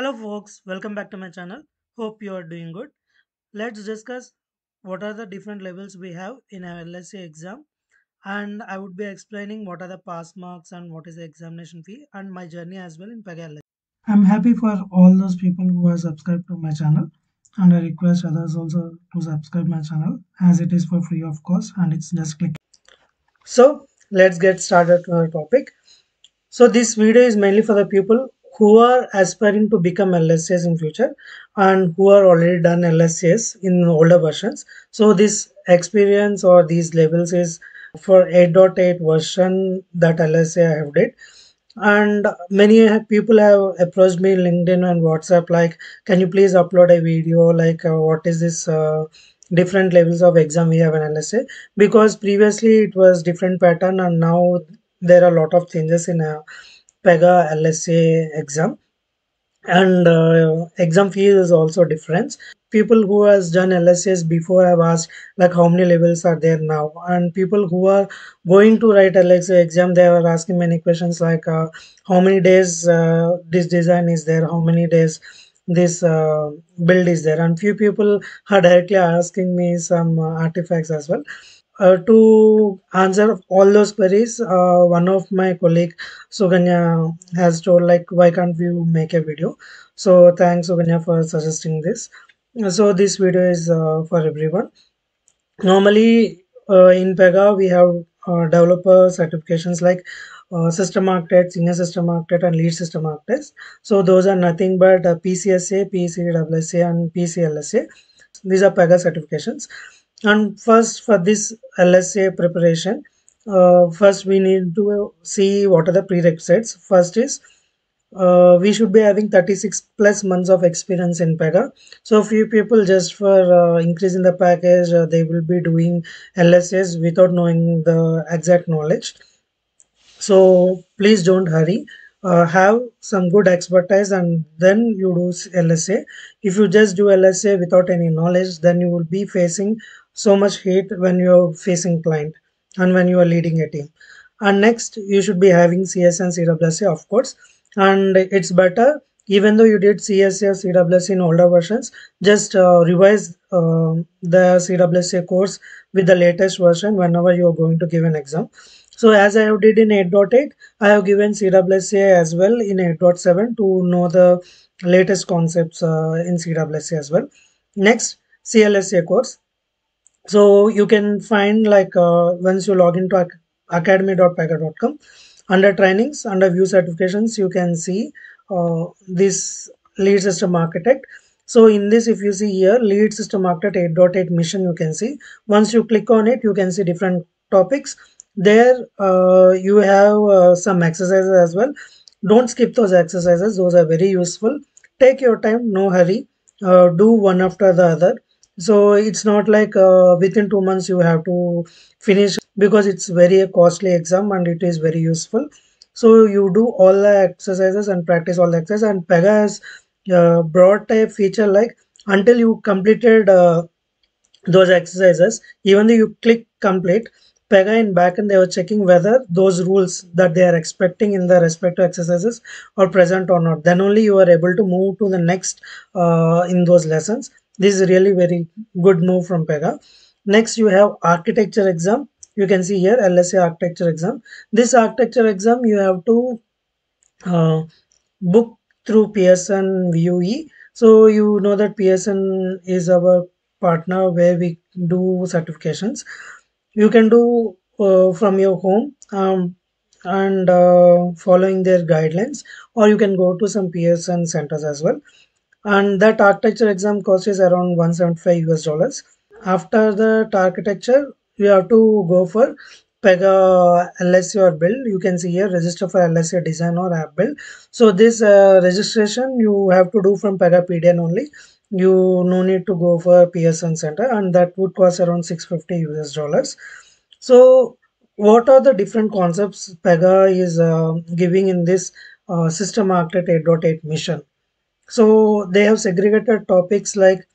Hello folks, welcome back to my channel. Hope you are doing good. Let's discuss what are the different levels we have in our LSA exam and I would be explaining what are the pass marks and what is the examination fee and my journey as well in Pega LSA. I'm happy for all those people who are subscribed to my channel and I request others also to subscribe my channel as it is for free of course and it's just click. So let's get started to our topic. So this video is mainly for the people who are aspiring to become LSAs in future and who are already done LSAs in older versions. So this experience or these levels is for 8.8 version that LSA I have did. And many people have approached me linkedin and whatsapp like can you please upload a video? Like uh, what is this uh, different levels of exam we have in lsa because previously it was different pattern and now there are a lot of changes in a pega lsa exam. And uh, exam fee is also different people who has done lsas before have asked like how many levels are there now? And people who are going to write lsa exam they are asking many questions like uh, how many days uh, this design is there? How many days this uh, build is there? And few people are directly asking me some uh, artifacts as well uh, to answer all those queries uh, one of my colleague suganya has told like why can't we make a video? So thanks suganya for suggesting this. So this video is uh, for everyone. Normally uh, in pega we have uh, developer certifications like uh, system architect senior system architect and lead system architect so those are nothing but pcsa pcssa and pclsa these are pega certifications and first for this lsa preparation uh, first we need to see what are the prerequisites. First is uh, we should be having 36 plus months of experience in pega so few people just for uh, increasing the package uh, they will be doing lsas without knowing the exact knowledge. So please don't hurry. Uh, have some good expertise and then you do lsa if you just do lsa without any knowledge then you will be facing so much heat when you're facing client and when you are leading a team and next you should be having cs and cssa of course and it's better even though you did CSA or in older versions, just uh, revise uh, the CSSA course with the latest version whenever you are going to give an exam. So as I have did in 8.8, I have given CSSA as well in 8.7 to know the latest concepts uh, in CSSA as well. Next, CLSA course. So you can find like uh, once you log into academy.pega.com under trainings under view certifications you can see uh, this lead system architect. So in this if you see here lead system architect 8.8 mission you can see. Once you click on it you can see different topics. There uh, you have uh, some exercises as well. Don't skip those exercises. Those are very useful. Take your time. No hurry. Uh, do one after the other so it's not like uh, within two months you have to finish because it's very costly exam and it is very useful. So you do all the exercises and practice all the exercises and pega has uh, brought a feature like until you completed uh, those exercises even though you click complete pega in backend they were checking whether those rules that they are expecting in the respective exercises are present or not. Then only you are able to move to the next uh, in those lessons this is really very good move from pega. Next you have architecture exam. You can see here lsa architecture exam. This architecture exam you have to uh, book through pearson vue so you know that pearson is our partner where we do certifications. You can do uh, from your home um, and uh, following their guidelines or you can go to some pearson centers as well and that architecture exam cost is around 175 us dollars. After that architecture you have to go for pega lsa or build. You can see here register for lsa design or app build. So this uh, registration you have to do from pega pdn only. You no need to go for pearson center and that would cost around 650 us dollars. So what are the different concepts pega is uh, giving in this uh, system architect 8.8 mission so they have segregated topics like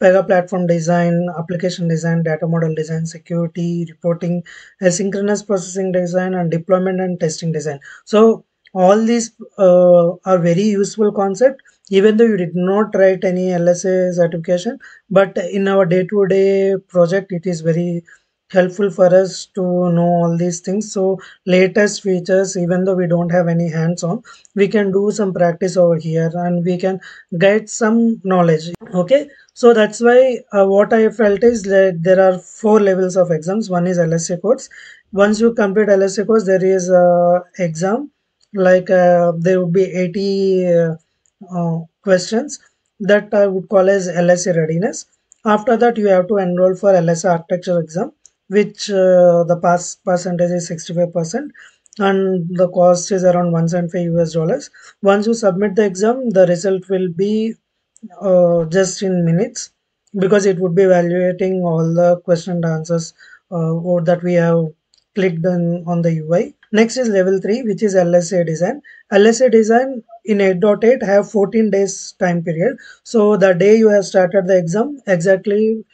Pega platform design, application design, data model design, security, reporting, asynchronous processing design, and deployment and testing design. So all these uh, are very useful concept even though you did not write any lsa certification but in our day-to-day project it is very helpful for us to know all these things. So latest features even though we don't have any hands on we can do some practice over here and we can get some knowledge. Okay? So that's why uh, what i felt is that there are four levels of exams. One is lsa course. Once you complete lsa course there is a exam. Like uh, there would be 80 uh, uh, questions that i would call as lsa readiness. After that you have to enroll for lsa architecture exam which uh, the pass percentage is 65% and the cost is around 175 us dollars once you submit the exam the result will be uh, just in minutes because it would be evaluating all the question and answers uh, that we have clicked on, on the UI. Next is level 3 which is LSA design. LSA design in 8.8 have 14 days time period. So the day you have started the exam exactly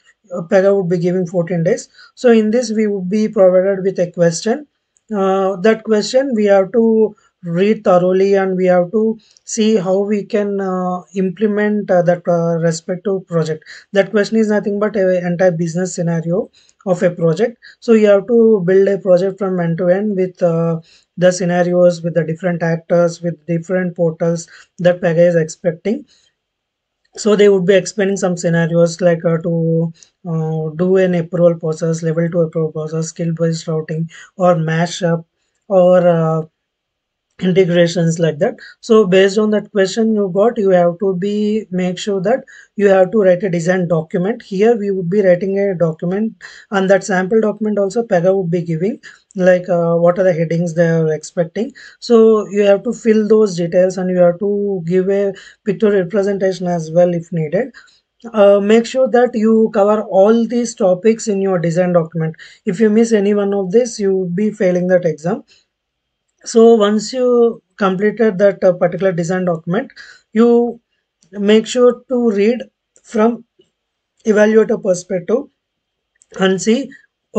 Pega would be giving 14 days. So in this we would be provided with a question. Uh, that question we have to read thoroughly and we have to see how we can uh, implement uh, that uh, respective project that question is nothing but a entire business scenario of a project so you have to build a project from end to end with uh, the scenarios with the different actors with different portals that pega is expecting so they would be explaining some scenarios like uh, to uh, do an approval process level 2 approval process skill based routing or mashup or uh, integrations like that. So based on that question you got you have to be make sure that you have to write a design document. Here we would be writing a document and that sample document also pega would be giving like uh, what are the headings they are expecting. So you have to fill those details and you have to give a picture representation as well if needed. Uh, make sure that you cover all these topics in your design document. If you miss any one of this you would be failing that exam so once you completed that uh, particular design document you make sure to read from evaluator perspective and see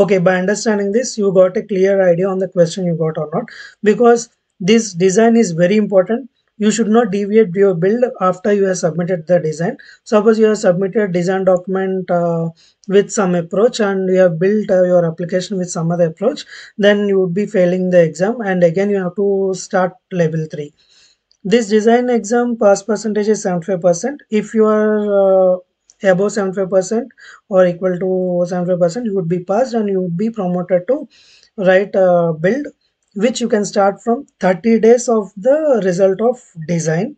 okay by understanding this you got a clear idea on the question you got or not. Because this design is very important you should not deviate your build after you have submitted the design. Suppose you have submitted design document uh, with some approach and you have built uh, your application with some other approach then you would be failing the exam and again you have to start level 3 this design exam pass percentage is 75%. If you are uh, above 75% or equal to 75%, you would be passed and you would be promoted to write a build, which you can start from 30 days of the result of design.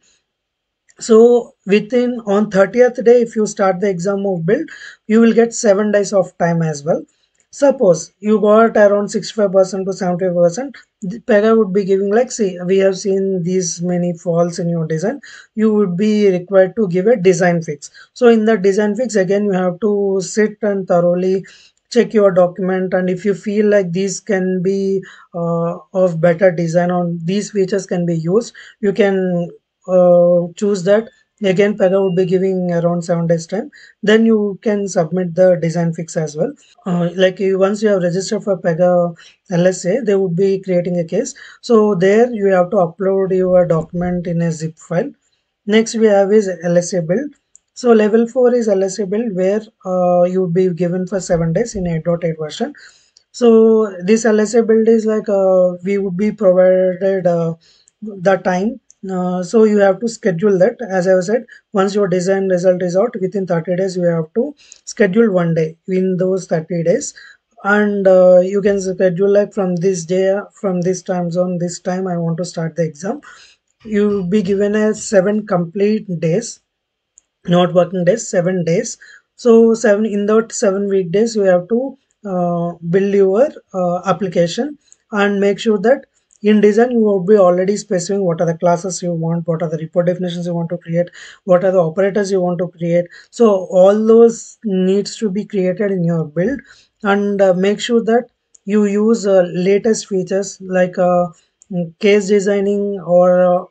So within on 30th day, if you start the exam of build, you will get seven days of time as well. Suppose you got around 65% to 75%, the Pega would be giving like see we have seen these many faults in your design. You would be required to give a design fix. So in the design fix again you have to sit and thoroughly check your document and if you feel like these can be uh, of better design or these features can be used you can uh, choose that. Again pega would be giving around seven days time. Then you can submit the design fix as well. Uh, like once you have registered for pega lsa they would be creating a case. So there you have to upload your document in a zip file. Next we have is lsa build so level 4 is build where uh, you would be given for seven days in 8.8 version. So this build is like uh, we would be provided uh, the time. Uh, so you have to schedule that. As i said once your design result is out within 30 days you have to schedule one day in those 30 days. And uh, you can schedule like from this day from this time zone this time i want to start the exam. You will be given a seven complete days not working days seven days. So seven in that seven weekdays you have to uh, build your uh, application and make sure that in design you will be already specifying what are the classes you want what are the report definitions you want to create what are the operators you want to create. So all those needs to be created in your build and uh, make sure that you use uh, latest features like uh, case designing or uh,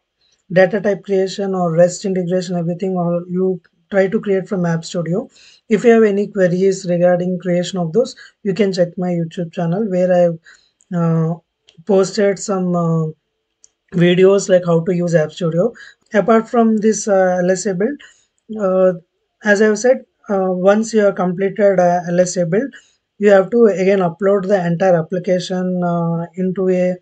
data type creation or rest integration everything or you try to create from app studio. If you have any queries regarding creation of those you can check my youtube channel where i uh, posted some uh, videos like how to use app studio. Apart from this uh, lsa build uh, as i've said uh, once you have completed uh, lsa build you have to again upload the entire application uh, into a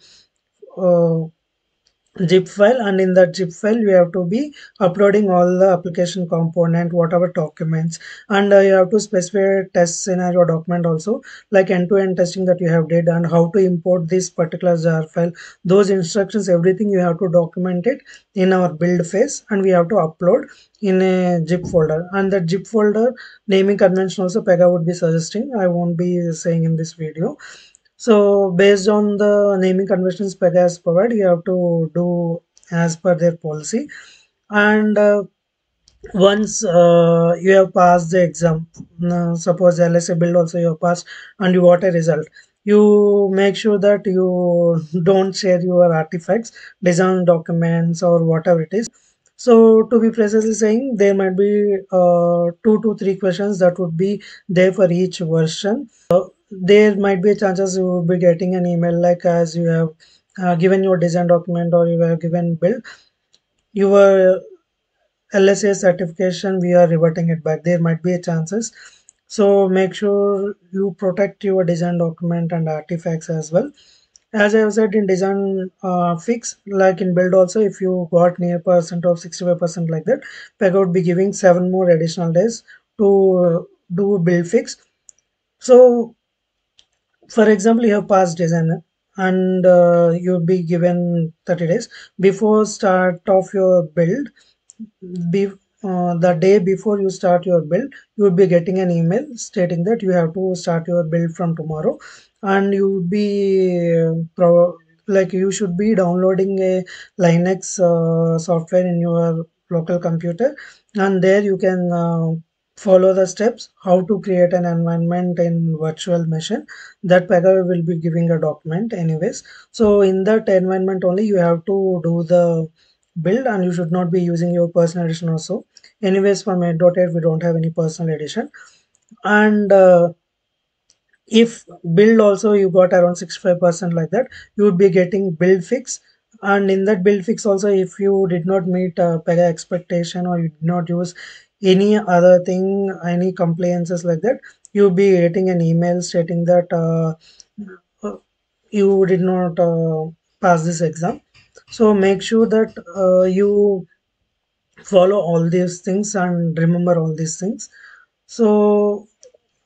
zip file and in that zip file you have to be uploading all the application component whatever documents. And uh, you have to specify test scenario document also like end-to-end testing that you have did and how to import this particular jar file. Those instructions everything you have to document it in our build phase and we have to upload in a zip folder. And the zip folder naming convention also pega would be suggesting. I won't be saying in this video so based on the naming conventions Pegasus provide, you have to do as per their policy. And uh, once uh, you have passed the exam, uh, suppose LSA build also you have passed and you got a result, you make sure that you don't share your artifacts, design documents or whatever it is. So to be precisely saying, there might be uh, two to three questions that would be there for each version there might be a chances you will be getting an email like as you have uh, given your design document or you have given build your LSA certification we are reverting it back. There might be a chances. So make sure you protect your design document and artifacts as well. As I have said in design uh, fix like in build also if you got near percent of 65 percent like that Pega would be giving seven more additional days to do build fix. So for example you have passed designer and uh, you'll be given 30 days. Before start of your build be uh, the day before you start your build you will be getting an email stating that you have to start your build from tomorrow. And you would be uh, like you should be downloading a linux uh, software in your local computer. And there you can uh, follow the steps how to create an environment in virtual machine. That pega will be giving a document anyways. So in that environment only you have to do the build and you should not be using your personal edition also. Anyways from 8.8 we don't have any personal edition. And uh, if build also you got around 65% like that you would be getting build fix. And in that build fix also if you did not meet uh, pega expectation or you did not use any other thing any compliances like that you'll be getting an email stating that uh, uh, you did not uh, pass this exam. So make sure that uh, you follow all these things and remember all these things. So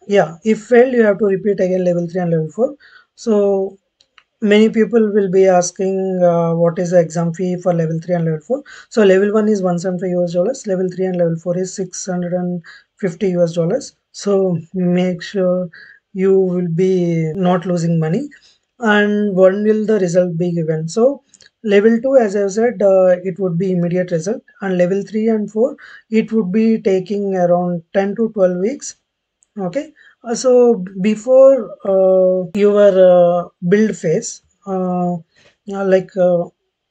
yeah if failed you have to repeat again level 3 and level 4 so many people will be asking uh, what is the exam fee for level 3 and level 4 so level 1 is 175 us dollars level 3 and level 4 is 650 us dollars. So make sure you will be not losing money and when will the result be given? So level 2 as i said uh, it would be immediate result and level 3 and 4 it would be taking around 10 to 12 weeks. Okay so before uh, your uh, build phase uh, uh, like uh,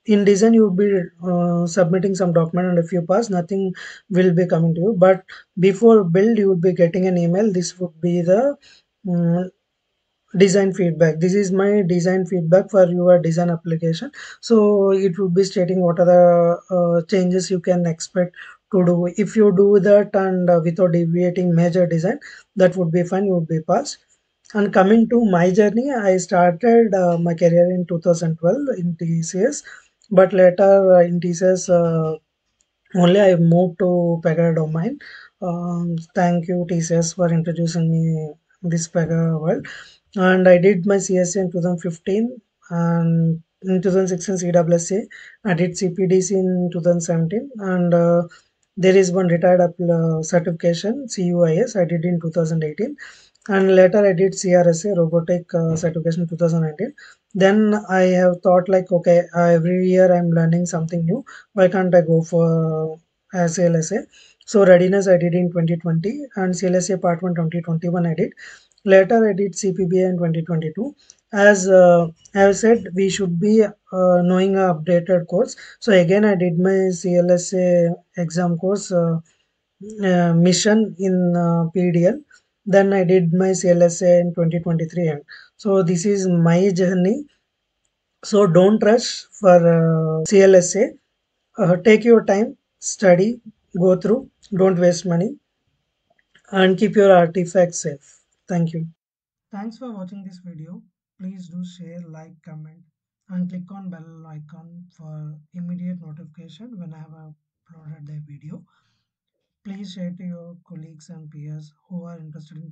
in design you will be uh, submitting some document and if you pass nothing will be coming to you. But before build you will be getting an email. This would be the mm, design feedback. This is my design feedback for your design application. So it would be stating what are the uh, changes you can expect to do. If you do that and uh, without deviating major design that would be fine would be passed. And coming to my journey i started uh, my career in 2012 in tcs but later uh, in tcs uh, only i moved to pega domain. Um, thank you tcs for introducing me this pega world. And I did my CSA in 2015 and in 2016 CSSA. I did CPDC in 2017 and uh, there is one retired uh, certification CUIS I did in 2018 and later I did CRSA robotic uh, certification in 2019. Then I have thought like okay every year I'm learning something new. Why can't I go for uh, CLSA? So readiness I did in 2020 and CLSA part 1 2021 I did Later, I did CPBA in 2022. As uh, I have said, we should be uh, knowing a updated course. So again, I did my CLSA exam course uh, uh, mission in uh, PDN. Then I did my CLSA in 2023. And so this is my journey So don't rush for uh, CLSA. Uh, take your time, study, go through, don't waste money, and keep your artifacts safe. Thank you. Thanks for watching this video. Please do share, like, comment, and click on bell icon for immediate notification when I have uploaded the video. Please share to your colleagues and peers who are interested in.